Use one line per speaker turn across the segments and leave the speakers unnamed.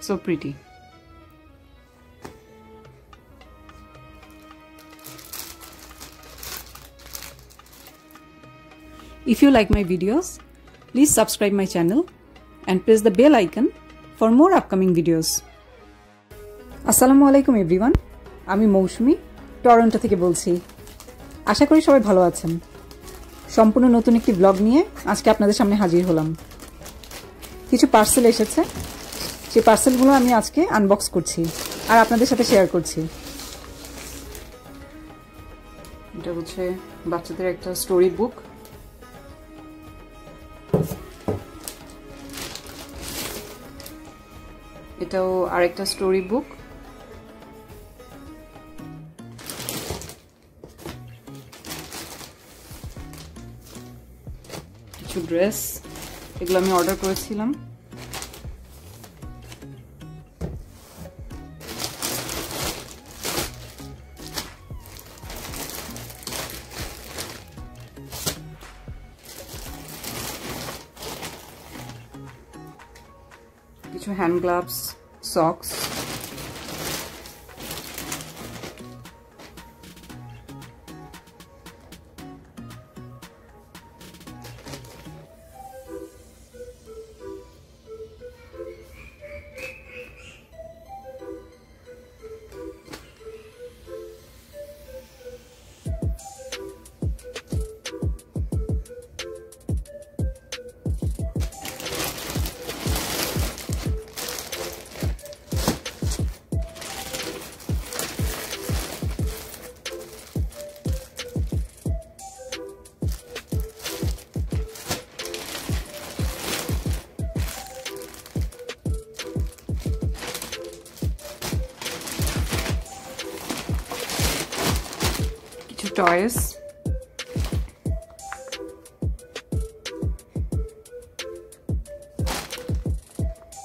so pretty If you like my videos, please subscribe my channel and press the bell icon for more upcoming videos. আসসালামু আলাইকুম everyone আমি মৌসুমি Toronto থেকে বলছি আশা করি সবাই ভালো আছেন সম্পূর্ণ নতুন একটি ব্লগ নিয়ে আজকে আপনাদের সামনে হাজির হলাম কিছু পার্সেল এসেছে সেই পার্সেলগুলো আমি আজকে আনবক্স করছি আর আপনাদের সাথে শেয়ার করছি। এটা হচ্ছে বাচ্চাদের একটা স্টোরি বুক এটাও আরেকটা স্টোরি বুক কিছু ড্রেস এগুলো আমি অর্ডার করেছিলাম। जो हैंड ग्लव्स सॉक्स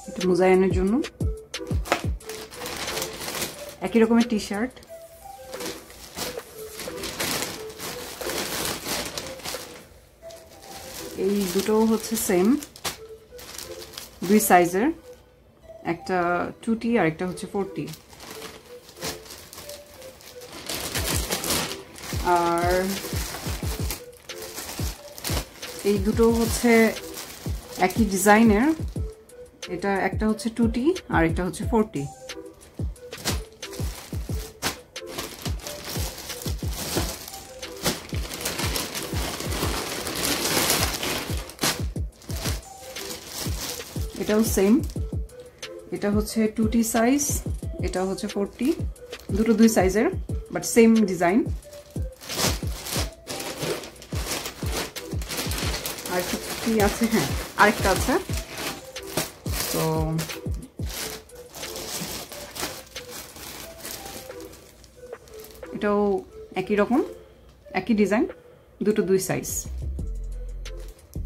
একটু মোজায়নের জন্য একই রকমের টি শার্ট এই দুটো হচ্ছে সেম দুই সাইজের একটা টুটি আর একটা হচ্ছে ফোরটি আর এই দুটো হচ্ছে একই ডিজাইনের। এটা একটা হচ্ছে টুটি আর একটা হচ্ছে ফোরটি এটাও সেম এটা হচ্ছে টুটি সাইজ এটা হচ্ছে ফোরটি দুটো দুই সাইজের বাট সেম ডিজাইন আর কি আছে? হ্যাঁ আরেকটা আছে। তো এটাও একই রকম, একই ডিজাইন, দুটো দুই সাইজ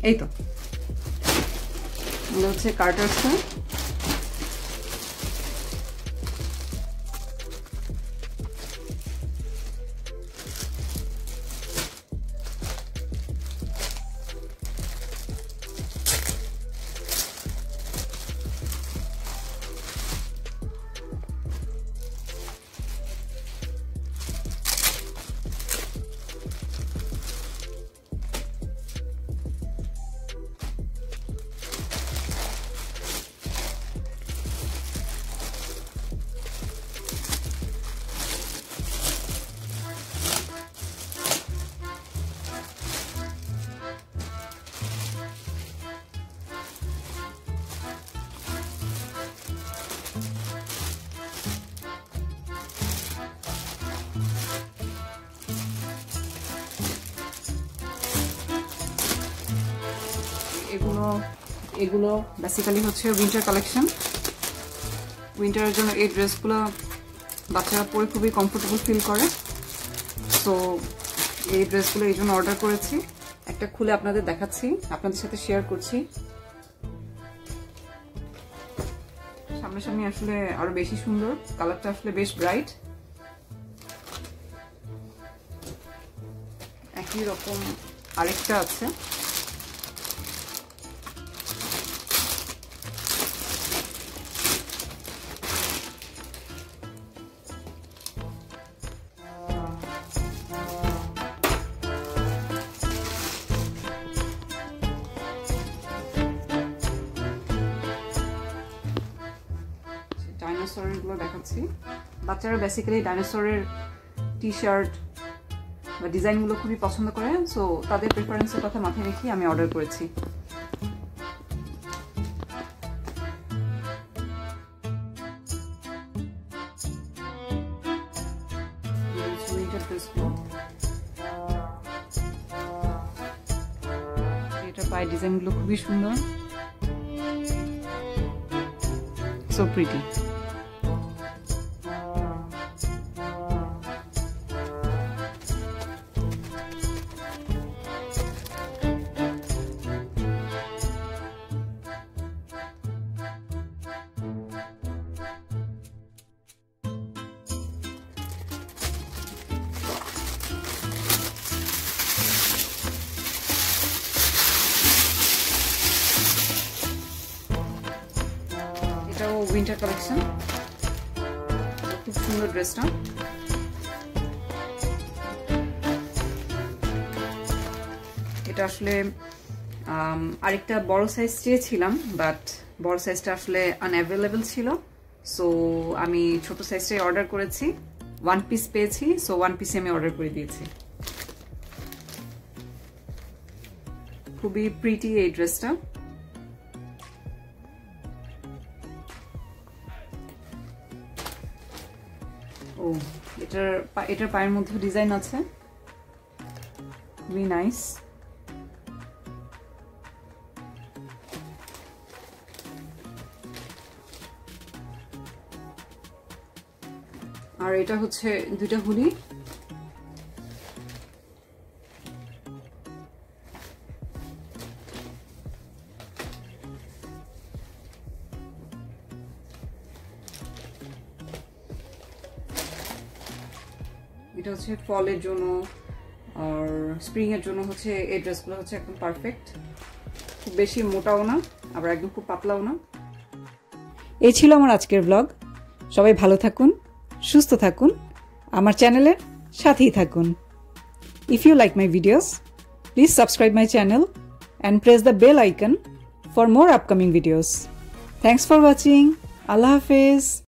এই তো। হচ্ছে কার্টার্সটা এগুলো এগুলো বেসিক্যালি হচ্ছে উইন্টার কালেকশন উইন্টারের জন্য এই ড্রেসগুলো বাচ্চারা পরে খুবই কমফোর্টেবল ফিল করে। তো এই ড্রেসগুলো এই জন্য অর্ডার করেছি। একটা খুলে আপনাদের দেখাচ্ছি, আপনাদের সাথে শেয়ার করছি। সামনাসামনি আসলে আরও বেশি সুন্দর কালারটা আসলে বেশ ব্রাইট একই রকম আরেকটা আছে। ডাইনোসরেরগুলো দেখাচ্ছি। বাচ্চারা বেসিক্যালি ডাইনোসরের টি শার্ট বা ডিজাইনগুলো খুবই পছন্দ করে সো তাদের প্রেফারেন্সের কথা মাথায় রেখে আমি অর্ডার করেছি। এটা পায়ে ডিজাইনগুলো খুবই সুন্দর। সো প্রিটি উইন্টার কালেকশন খুব সুন্দর ড্রেসটা এটা আসলে আরেকটা বড় সাইজ চেয়েছিলাম বাট বড় সাইজটা আসলে আনঅ্যাভেলেবেল ছিল। সো আমি ছোট সাইজটাই অর্ডার করেছি। ওয়ান পিস পেয়েছি সো ওয়ান পিসে আমি অর্ডার করে দিয়েছি। খুবই প্রিটি এই ড্রেসটা ও এটার এটার পায়ের মধ্যে ডিজাইন আছে। খুবই নাইস আর এটা হচ্ছে দুইটা হুডি এটা হচ্ছে ফলের জন্য আর স্প্রিং এর জন্য হচ্ছে এই ড্রেসগুলো হচ্ছে একদম পারফেক্ট খুব বেশি মোটাও না, আবার একদম খুব পাতলাও না। এই ছিল আমার আজকের ব্লগ সবাই ভালো থাকুন, সুস্থ থাকুন, আমার চ্যানেলের সাথেই থাকুন। If you like my videos please subscribe my channel and press the bell icon for more upcoming videos thanks for watching আল্লাহ হাফেজ।